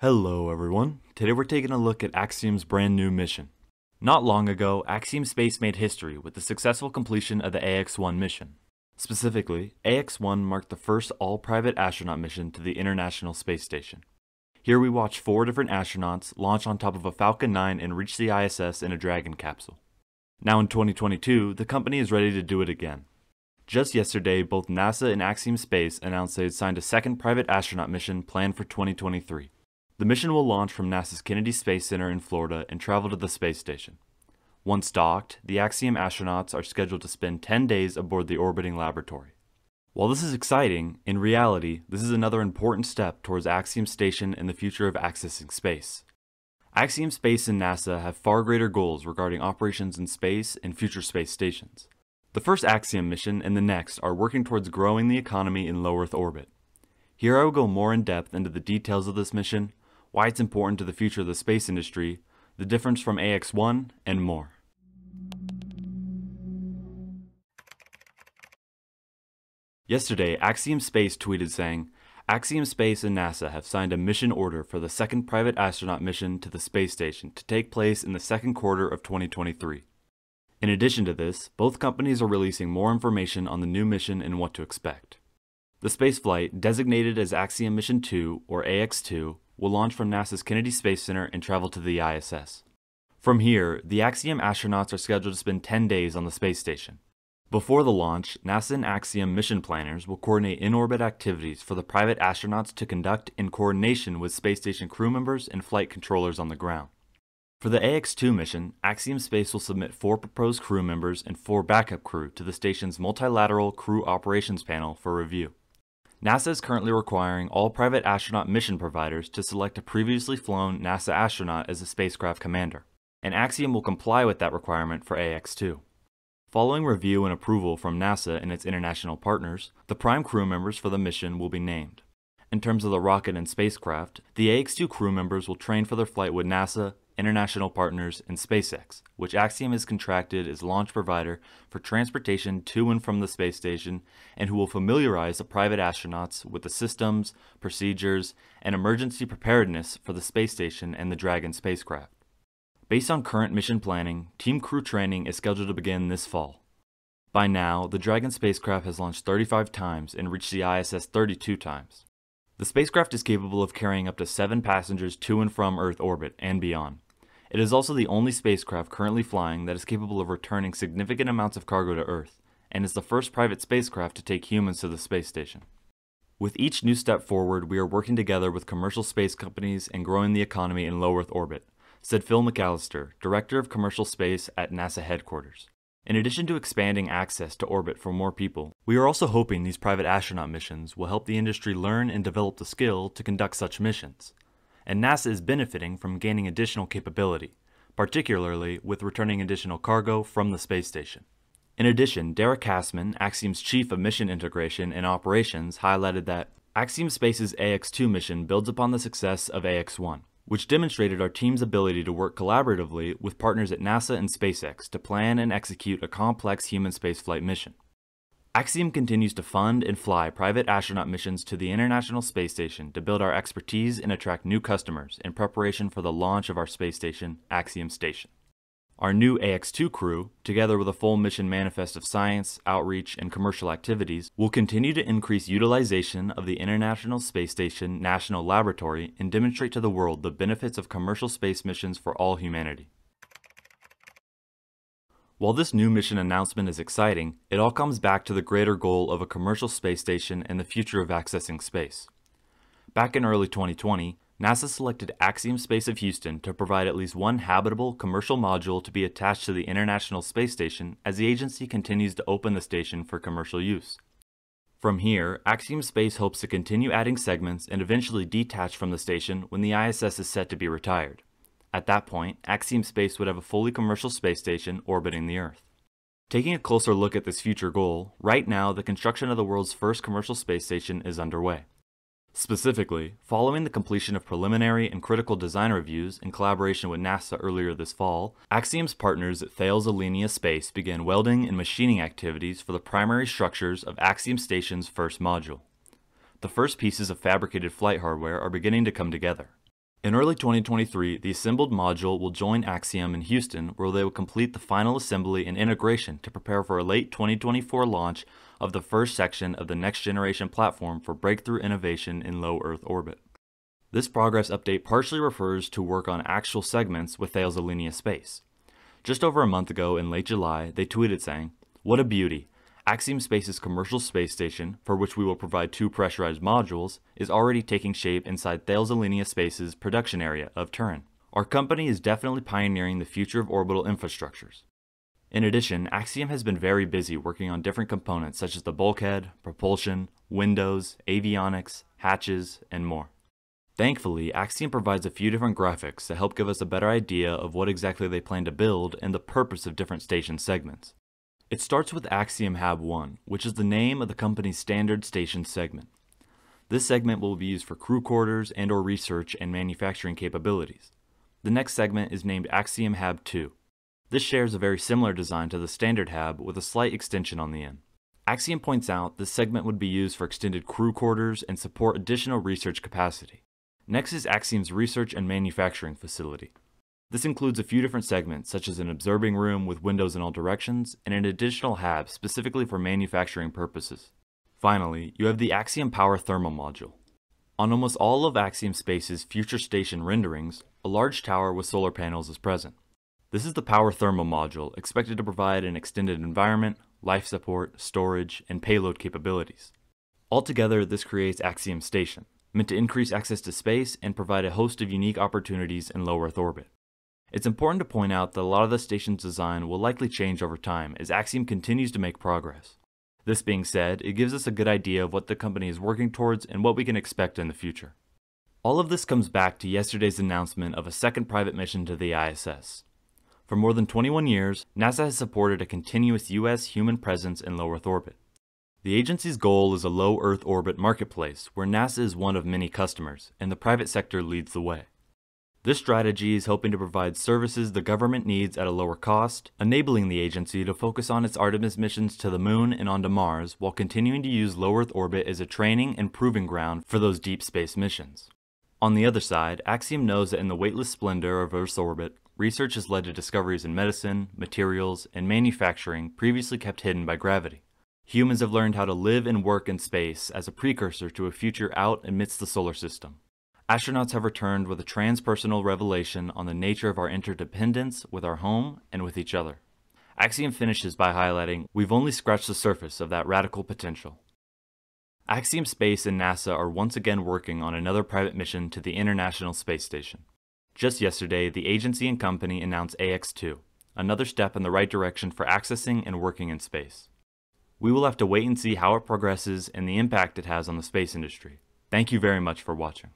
Hello everyone. Today we're taking a look at Axiom's brand new mission. Not long ago, Axiom Space made history with the successful completion of the AX-1 mission. Specifically, AX-1 marked the first all-private astronaut mission to the International Space Station. Here we watch four different astronauts launch on top of a Falcon 9 and reach the ISS in a Dragon capsule. Now in 2022, the company is ready to do it again. Just yesterday, both NASA and Axiom Space announced they had signed a second private astronaut mission planned for 2023. The mission will launch from NASA's Kennedy Space Center in Florida and travel to the space station. Once docked, the Axiom astronauts are scheduled to spend 10 days aboard the orbiting laboratory. While this is exciting, in reality, this is another important step towards Axiom Station and the future of accessing space. Axiom Space and NASA have far greater goals regarding operations in space and future space stations. The first Axiom mission and the next are working towards growing the economy in low Earth orbit. Here I will go more in depth into the details of this mission, why it's important to the future of the space industry, the difference from AX-1, and more. Yesterday, Axiom Space tweeted saying, Axiom Space and NASA have signed a mission order for the second private astronaut mission to the space station to take place in the second quarter of 2023. In addition to this, both companies are releasing more information on the new mission and what to expect. The spaceflight, designated as Axiom Mission 2 or AX2, will launch from NASA's Kennedy Space Center and travel to the ISS. From here, the Axiom astronauts are scheduled to spend 10 days on the space station. Before the launch, NASA and Axiom mission planners will coordinate in-orbit activities for the private astronauts to conduct in coordination with space station crew members and flight controllers on the ground. For the AX-2 mission, Axiom Space will submit four proposed crew members and four backup crew to the station's Multilateral Crew Operations Panel for review. NASA is currently requiring all private astronaut mission providers to select a previously flown NASA astronaut as a spacecraft commander, and Axiom will comply with that requirement for AX-2. Following review and approval from NASA and its international partners, the prime crew members for the mission will be named. In terms of the rocket and spacecraft, the AX-2 crew members will train for their flight with NASA, international partners, and SpaceX, which Axiom is contracted as launch provider for transportation to and from the space station, and who will familiarize the private astronauts with the systems, procedures, and emergency preparedness for the space station and the Dragon spacecraft. Based on current mission planning, team crew training is scheduled to begin this fall. By now, the Dragon spacecraft has launched 35 times and reached the ISS 32 times. The spacecraft is capable of carrying up to 7 passengers to and from Earth orbit and beyond. It is also the only spacecraft currently flying that is capable of returning significant amounts of cargo to Earth, and is the first private spacecraft to take humans to the space station. With each new step forward, we are working together with commercial space companies and growing the economy in low Earth orbit, said Phil McAllister, Director of Commercial Space at NASA headquarters. In addition to expanding access to orbit for more people, we are also hoping these private astronaut missions will help the industry learn and develop the skill to conduct such missions. And NASA is benefiting from gaining additional capability, particularly with returning additional cargo from the space station. In addition, Derek Hassmann, Axiom's Chief of Mission Integration and Operations, highlighted that Axiom Space's AX2 mission builds upon the success of AX1 which demonstrated our team's ability to work collaboratively with partners at NASA and SpaceX to plan and execute a complex human spaceflight mission. Axiom continues to fund and fly private astronaut missions to the International Space Station to build our expertise and attract new customers in preparation for the launch of our space station, Axiom Station. Our new AX2 crew, together with a full mission manifest of science, outreach, and commercial activities, will continue to increase utilization of the International Space Station National Laboratory and demonstrate to the world the benefits of commercial space missions for all humanity. While this new mission announcement is exciting, it all comes back to the greater goal of a commercial space station and the future of accessing space. Back in early 2020, NASA selected Axiom Space of Houston to provide at least one habitable commercial module to be attached to the International Space Station as the agency continues to open the station for commercial use. From here, Axiom Space hopes to continue adding segments and eventually detach from the station when the ISS is set to be retired. At that point, Axiom Space would have a fully commercial space station orbiting the Earth. Taking a closer look at this future goal, right now the construction of the world's first commercial space station is underway. Specifically, following the completion of preliminary and critical design reviews in collaboration with NASA earlier this fall, Axiom's partners at Thales Alenia Space began welding and machining activities for the primary structures of Axiom Station's first module. The first pieces of fabricated flight hardware are beginning to come together. In early 2023, the assembled module will join Axiom in Houston, where they will complete the final assembly and integration to prepare for a late 2024 launch of the first section of the next generation platform for breakthrough innovation in low Earth orbit. This progress update partially refers to work on actual segments with Thales Alenia Space. Just over a month ago in late July, they tweeted saying, What a beauty! Axiom Space's commercial space station, for which we will provide two pressurized modules, is already taking shape inside Thales Alenia Space's production area of Turin. Our company is definitely pioneering the future of orbital infrastructures. In addition, Axiom has been very busy working on different components such as the bulkhead, propulsion, windows, avionics, hatches, and more. Thankfully, Axiom provides a few different graphics to help give us a better idea of what exactly they plan to build and the purpose of different station segments. It starts with Axiom Hab 1, which is the name of the company's standard station segment. This segment will be used for crew quarters and or research and manufacturing capabilities. The next segment is named Axiom Hab 2. This shares a very similar design to the standard hab with a slight extension on the end. Axiom points out this segment would be used for extended crew quarters and support additional research capacity. Next is Axiom's research and manufacturing facility. This includes a few different segments, such as an observing room with windows in all directions, and an additional hab specifically for manufacturing purposes. Finally, you have the Axiom Power Thermal Module. On almost all of Axiom Space's future station renderings, a large tower with solar panels is present. This is the Power Thermal Module, expected to provide an extended environment, life support, storage, and payload capabilities. Altogether, this creates Axiom Station, meant to increase access to space and provide a host of unique opportunities in low Earth orbit. It's important to point out that a lot of the station's design will likely change over time as Axiom continues to make progress. This being said, it gives us a good idea of what the company is working towards and what we can expect in the future. All of this comes back to yesterday's announcement of a second private mission to the ISS. For more than 21 years, NASA has supported a continuous U.S. human presence in low Earth orbit. The agency's goal is a low Earth orbit marketplace where NASA is one of many customers, and the private sector leads the way. This strategy is hoping to provide services the government needs at a lower cost, enabling the agency to focus on its Artemis missions to the moon and onto Mars while continuing to use low Earth orbit as a training and proving ground for those deep space missions. On the other side, Axiom knows that in the weightless splendor of Earth's orbit, research has led to discoveries in medicine, materials, and manufacturing previously kept hidden by gravity. Humans have learned how to live and work in space as a precursor to a future out amidst the solar system astronauts have returned with a transpersonal revelation on the nature of our interdependence with our home and with each other. Axiom finishes by highlighting, we've only scratched the surface of that radical potential. Axiom Space and NASA are once again working on another private mission to the International Space Station. Just yesterday, the agency and company announced AX2, another step in the right direction for accessing and working in space. We will have to wait and see how it progresses and the impact it has on the space industry. Thank you very much for watching.